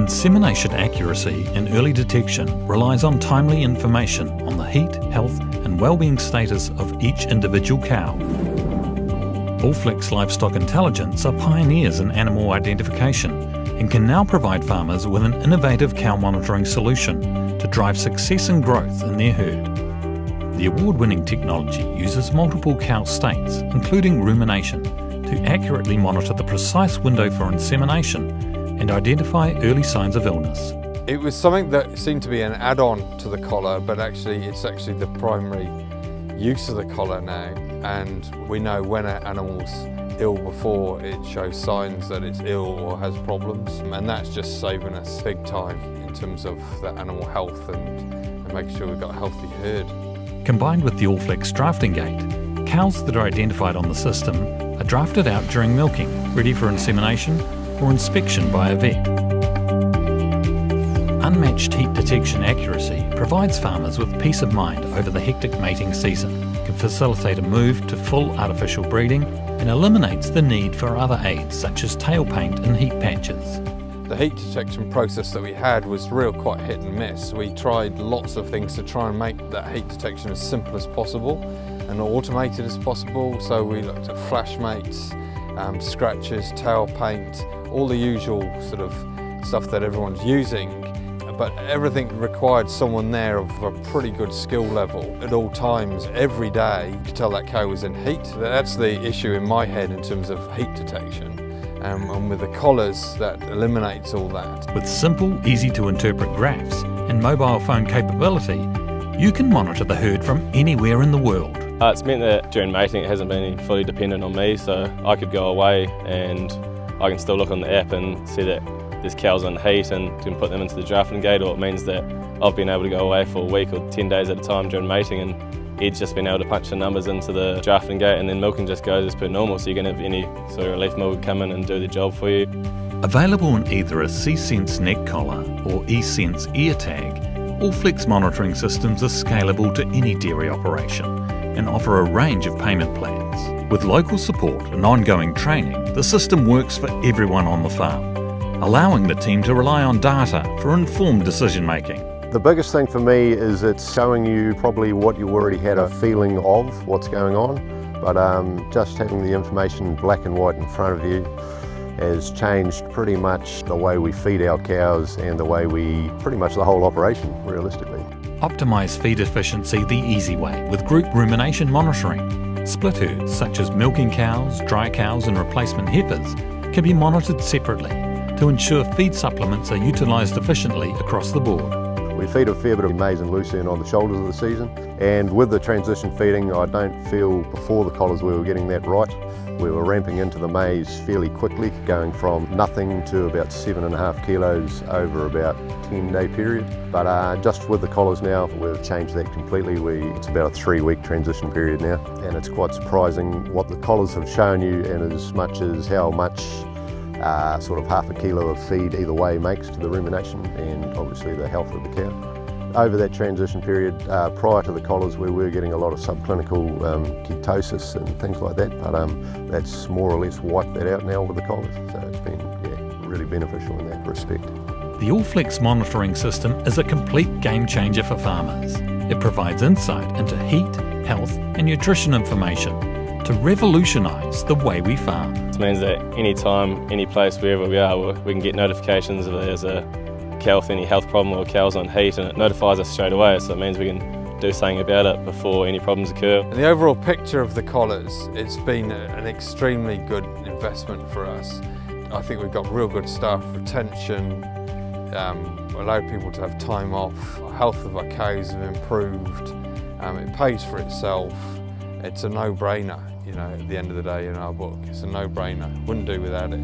Insemination accuracy and early detection relies on timely information on the heat, health, and well-being status of each individual cow. Allflex Livestock Intelligence are pioneers in animal identification and can now provide farmers with an innovative cow monitoring solution to drive success and growth in their herd. The award-winning technology uses multiple cow states, including rumination, to accurately monitor the precise window for insemination and identify early signs of illness. It was something that seemed to be an add-on to the collar, but actually it's actually the primary use of the collar now and we know when an animal's ill before it shows signs that it's ill or has problems and that's just saving us big time in terms of the animal health and, and making sure we've got a healthy herd. Combined with the Allflex drafting gate, cows that are identified on the system are drafted out during milking, ready for insemination or inspection by a vet. Unmatched heat detection accuracy provides farmers with peace of mind over the hectic mating season, can facilitate a move to full artificial breeding, and eliminates the need for other aids such as tail paint and heat patches. The heat detection process that we had was real quite hit and miss. We tried lots of things to try and make that heat detection as simple as possible and automated as possible. So we looked at flash mates, um, scratches, tail paint, all the usual sort of stuff that everyone's using but everything required someone there of a pretty good skill level at all times, every day, to tell that cow was in heat. That's the issue in my head in terms of heat detection. Um, and with the collars, that eliminates all that. With simple, easy to interpret graphs and mobile phone capability, you can monitor the herd from anywhere in the world. Uh, it's meant that during mating it hasn't been fully dependent on me, so I could go away and I can still look on the app and see that there's cows on heat and can put them into the drafting gate or it means that I've been able to go away for a week or 10 days at a time during mating and Ed's just been able to punch the numbers into the drafting gate and then milking just goes as per normal so you can have any sort of relief milk come in and do the job for you. Available in either a cSense neck collar or eSense ear tag, Allflex monitoring systems are scalable to any dairy operation and offer a range of payment plans. With local support and ongoing training, the system works for everyone on the farm allowing the team to rely on data for informed decision making. The biggest thing for me is it's showing you probably what you already had a feeling of what's going on, but um, just having the information black and white in front of you has changed pretty much the way we feed our cows and the way we, pretty much the whole operation, realistically. Optimise feed efficiency the easy way with group rumination monitoring. Split herds such as milking cows, dry cows and replacement heifers can be monitored separately to ensure feed supplements are utilised efficiently across the board. We feed a fair bit of maize and lucerne on the shoulders of the season and with the transition feeding I don't feel before the collars we were getting that right. We were ramping into the maize fairly quickly going from nothing to about seven and a half kilos over about 10 day period but uh, just with the collars now we've changed that completely. We, it's about a three week transition period now and it's quite surprising what the collars have shown you and as much as how much uh, sort of half a kilo of feed either way makes to the rumination and obviously the health of the cow. Over that transition period, uh, prior to the collars, we were getting a lot of subclinical um, ketosis and things like that, but um, that's more or less wiped that out now with the collars. So it's been yeah, really beneficial in that respect. The Allflex monitoring system is a complete game changer for farmers. It provides insight into heat, health, and nutrition information to revolutionise the way we farm. It means that anytime, any place, wherever we are, we can get notifications if there's a cow with any health problem or cows on heat and it notifies us straight away so it means we can do something about it before any problems occur. And the overall picture of the collars, it's been an extremely good investment for us. I think we've got real good staff retention, um, allowed people to have time off, health of our cows have improved, um, it pays for itself, it's a no-brainer, you know, at the end of the day in our book. It's a no-brainer, wouldn't do without it.